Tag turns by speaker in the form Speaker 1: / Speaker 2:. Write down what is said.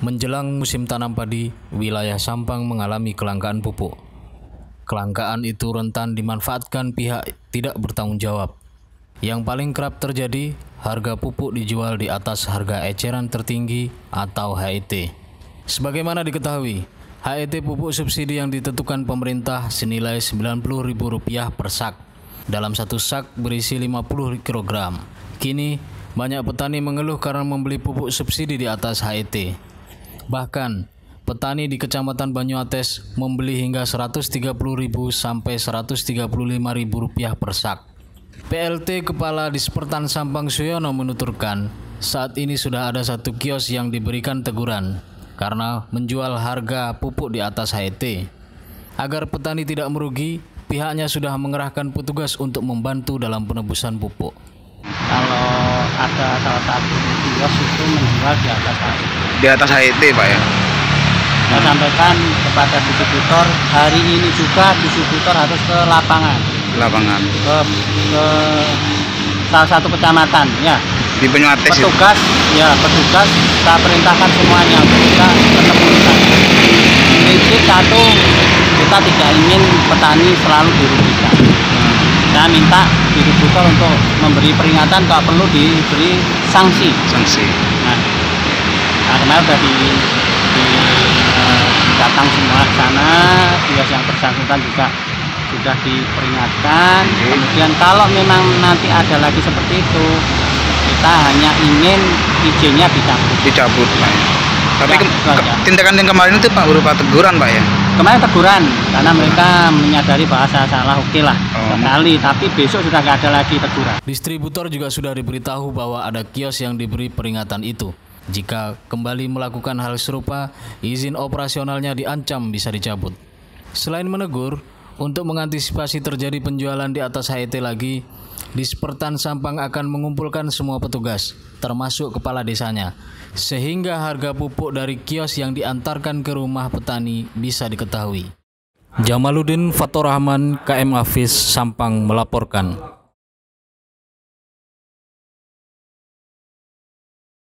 Speaker 1: Menjelang musim tanam padi, wilayah Sampang mengalami kelangkaan pupuk. Kelangkaan itu rentan dimanfaatkan pihak tidak bertanggung jawab. Yang paling kerap terjadi, harga pupuk dijual di atas harga eceran tertinggi atau HET. Sebagaimana diketahui, HET pupuk subsidi yang ditentukan pemerintah senilai Rp90.000 per sak. Dalam satu sak berisi 50 kg. Kini, banyak petani mengeluh karena membeli pupuk subsidi di atas HET. Bahkan, petani di Kecamatan Banyuates membeli hingga Rp130.000 sampai Rp135.000 per sak. PLT Kepala Dispertan Sampang Suyono menuturkan, saat ini sudah ada satu kios yang diberikan teguran karena menjual harga pupuk di atas HET. Agar petani tidak merugi, pihaknya sudah mengerahkan petugas untuk membantu dalam penebusan pupuk.
Speaker 2: Kalau ada salah satu kios itu menjual di atas HET
Speaker 3: di atas HET Pak ya?
Speaker 2: Saya sampaikan kepada distributor hari ini juga distributor harus ke lapangan.
Speaker 3: Lapangan.
Speaker 2: Ke, ke salah satu kecamatan ya.
Speaker 3: Di Penyuates
Speaker 2: petugas itu. ya petugas kita perintahkan semuanya kita ketemu prinsip satu kita tidak ingin petani selalu dirugikan. Saya minta distributor untuk memberi peringatan kalau perlu diberi sanksi.
Speaker 3: Sanksi. Nah
Speaker 2: nah kemarin sudah di, di uh, datang semua ke sana juga yang bersangkutan juga sudah diperingatkan. Kemudian kalau memang nanti ada lagi seperti itu kita hanya ingin izinnya dicabut.
Speaker 3: Dicabut Pak ya. tapi ya, ke, tindakan yang kemarin itu Pak berupa teguran Pak ya?
Speaker 2: Kemarin teguran karena mereka menyadari bahasa salah oke okay lah oh. sekali. Tapi besok sudah nggak ada lagi teguran.
Speaker 1: Distributor juga sudah diberitahu bahwa ada kios yang diberi peringatan itu. Jika kembali melakukan hal serupa, izin operasionalnya diancam bisa dicabut. Selain menegur, untuk mengantisipasi terjadi penjualan di atas HET lagi, Dispertan Sampang akan mengumpulkan semua petugas, termasuk kepala desanya, sehingga harga pupuk dari kios yang diantarkan ke rumah petani bisa diketahui. Jamaluddin Fatur Rahman, KM Afis Sampang melaporkan.